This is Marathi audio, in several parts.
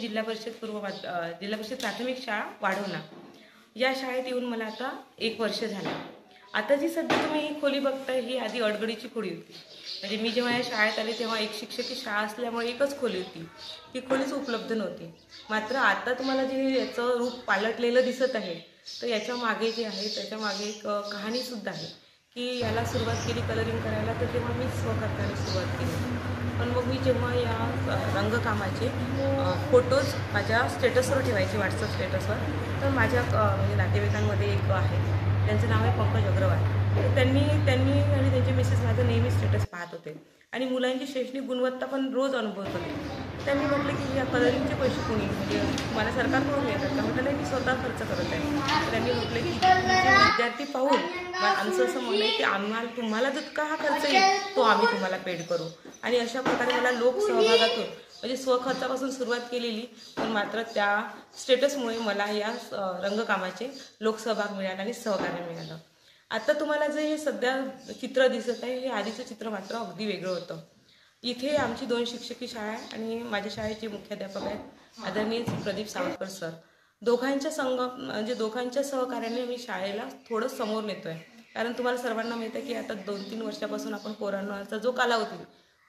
जिल्हा परिषद पूर्व जिल्हा परिषद प्राथमिक शाळा वाढवणा या शाळेत येऊन मला आता एक वर्ष झालं. आता जी सध्या तुम्ही ही खोली बघताय ही आधी अडगडीची खोली होती. म्हणजे मी जेव्हा या शाळेत आले तेव्हा एक शिक्षकी शाळा असल्यामुळे एकच खोली होती. ती खोलीच उपलब्ध नव्हती. मात्र आता तुम्हाला जे याचं रूप पालटलेलं दिसत आहे तर याच्या मागे जे आहे त्याच्यामागे एक कहाणीसुद्धा आहे. की याला सुरुवात केली कलरिंग करायला तर तेव्हा मी स्वखर्चाने सुरुवात केली. पण मग मी जेव्हा या रंगकामाचे फोटोज माझ्या स्टेटसवर ठेवायचे व्हॉट्सअप स्टेटसवर तर माझ्या म्हणजे नातेवाईकांमध्ये एक आहे. त्यांचं नाव आहे पंकज अग्रवाल. तर त्यांनी त्यांनी पाहत होते. आणि मुलांची शैक्षणिक गुणवत्ता पण रोज अनुभवत होते. त्यांनी म्हटलं की या कलरिंगचे पैसे कोणी? म्हणजे मला सरकारकडून येतात का? म्हटलं नाही मी स्वतः खर्च करत आहे. त्यांनी म्हटलं की विद्यार्थी पाहून आमचं असं म्हणणं आहे की आम्हाला तुम्हाला जितका हा खर्च येईल तो आम्ही तुम्हाला पेड करू. आणि अशा प्रकारे मला लोकसहभागातून म्हणजे स्वखर्चापासून सुरुवात केलेली पण मात्र त्या स्टेटसमुळे मला या रंगकामाचे लोकसहभाग मिळाला आणि सहकार्य मिळालं. आता तुम्हाला जे हे सध्या चित्र दिसत आहे हे आधीचं चित्र मात्र अगदी वेगळं होतं. इथे आमची दोन शिक्षकी शाळा आहे आणि माझ्या शाळेचे मुख्याध्यापक आहेत आदरणीय प्रदीप सावरकर सर. दोघांच्या संघ म्हणजे दोघांच्या सहकार्याने मी शाळेला थोडं समोर नेतोय. कारण तुम्हाला सर्वांना माहिती आहे की आता दोन तीन वर्षापासून आपण कोरोनाचा जो कालावधी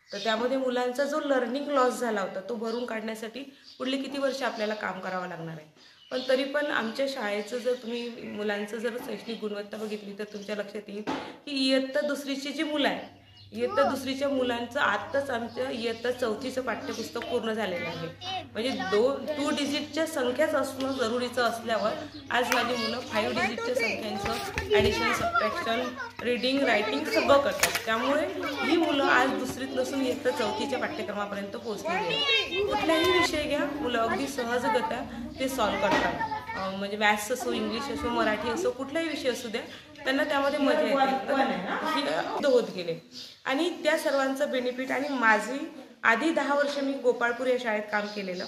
तर त्यामध्ये मुलांचा जो लर्निंग लॉस झाला होता तो भरून काढण्यासाठी पुढले किती वर्ष आपल्याला काम करावं लागणार आहे? पण तरी पण आमच्या शाळेचं जर तुम्ही मुलांचं जर शैक्षणिक गुणवत्ता बघितली तर तुमच्या लक्षात येईल की इयत्ता दुसरीची जी मुलं आहे इयत्ता दुसरीच्या मुलांचं आत्ताच आमच्या इयत्ता चौथीचं पाठ्यपुस्तक पूर्ण झालेलं आहे. म्हणजे दोन टू डिजिटच्या संख्याच असणं जरुरीचं असल्यावर आज माझी मुलं फाईव्ह डिजिटच्या संख्यांचं ॲडिशन सबट्रॅक्शन रीडिंग रायटिंग सगळं करतात. त्यामुळे ही मुलं आज दुसरीत नसून इयत्ता चौथीच्या पाठ्यक्रमापर्यंत पोहोचलेली आहे कुठलाही विषय घ्या मुलं अगदी सहजगत्या ते सॉल्व करतात. म्हणजे मॅथ्स असो इंग्लिश असो मराठी असो कुठलाही विषय असू द्या त्यांना त्यामध्ये मजा येते. होत गेले. आणि त्या सर्वांचं बेनिफिट आणि माझी आधी दहा वर्ष मी गोपाळपूर या शाळेत काम केलेलं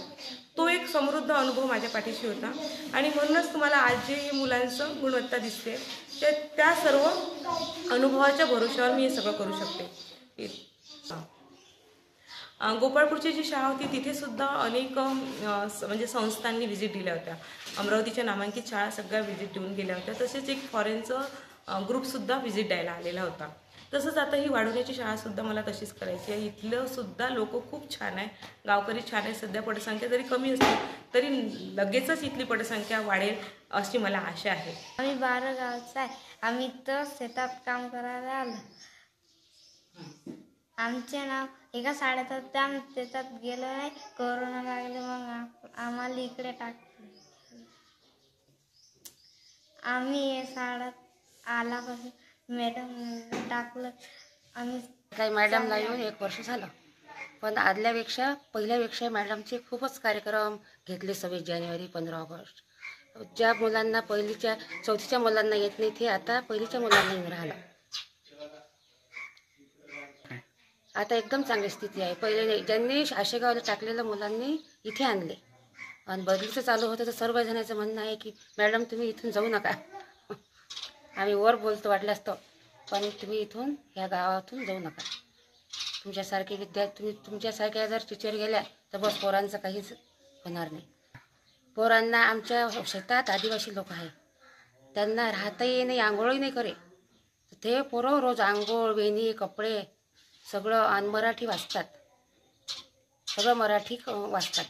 तो एक समृद्ध अनुभव माझ्या पाठीशी होता. आणि म्हणूनच तुम्हाला आज जे मुलांचं गुणवत्ता दिसते. ते त्या सर्व अनुभवाच्या भरोश्यावर मी हे सगळं करू शकते. गोपाळपूरची जी शाळा होती तिथेसुद्धा अनेक म्हणजे संस्थांनी व्हिजिट दिल्या होत्या. अमरावतीच्या नामांकित शाळा सगळ्या व्हिजिट देऊन गेल्या होत्या. तसेच एक फॉरेनचं ग्रुपसुद्धा व्हिजिट द्यायला आलेला होता. तसंच आता ही वाढवण्याची शाळासुद्धा मला तशीच करायची आहे. इथलंसुद्धा लोक खूप छान आहे. गावकरी छान आहे सध्या पटसंख्या जरी कमी असली तरी लगेचच इथली पटसंख्या वाढेल अशी मला आशा आहे. आम्ही बारा गावचा आहे. आम्ही तर शेतात काम करायला आलो. आमचे नाव एका शाळेत आम्ही त्याच्यात गेलो नाही कोरोना लागले मग आम्हाला इकडे टाकले आम्ही हे शाळेत आल्यापासून मॅडम टाकलं. आम्ही काही मॅडमला येऊन एक वर्ष झालं. पण आदल्यापेक्षा पहिल्यापेक्षा मॅडमचे खूपच कार्यक्रम घेतले सव्वीस जानेवारी पंधरा ऑगस्ट. ज्या मुलांना पहिलीच्या चौथीच्या मुलांना येत नाही ते आता पहिलीच्या मुलांना येऊन राहिलं. आता एकदम चांगली स्थिती आहे. पहिले ज्यांनी आशेगावला टाकलेल्या मुलांनी इथे आणले. आणि बदलीचं चालू होतं तर सर्व जणांचं म्हणणं आहे की मॅडम तुम्ही इथून जाऊ नका. आम्ही वर बोलतो वाटल्यास तर पण तुम्ही इथून ह्या गावातून जाऊ नका. तुमच्यासारखे विद्यार्थी तुम्ही तुमच्यासारख्या जर टीचर गेल्या तर बस पोरांचं काहीच होणार नाही. पोरांना आमच्या शेतात आदिवासी लोक आहे त्यांना राहताही नाही आंघोळही नाही करे. ते पोरं रोज आंघोळ वेणी कपडे सगळं आणि मराठी वाचतात. सगळं मराठी क- वाचतात.